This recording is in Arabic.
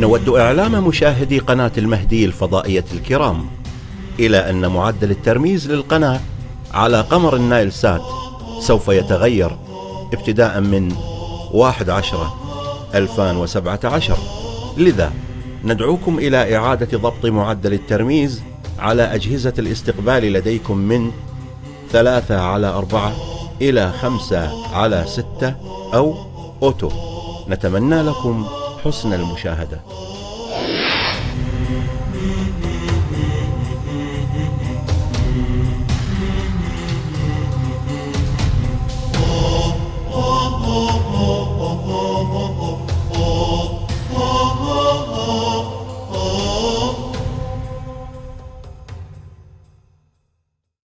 نود إعلام مشاهدي قناة المهدي الفضائية الكرام. إلى أن معدل الترميز للقناة على قمر النايل سات سوف يتغير ابتداء من 11 2017 لذا ندعوكم إلى إعادة ضبط معدل الترميز على أجهزة الاستقبال لديكم من ثلاثة على أربعة إلى خمسة على ستة أو أوتو. نتمنى لكم حسن المشاهدة.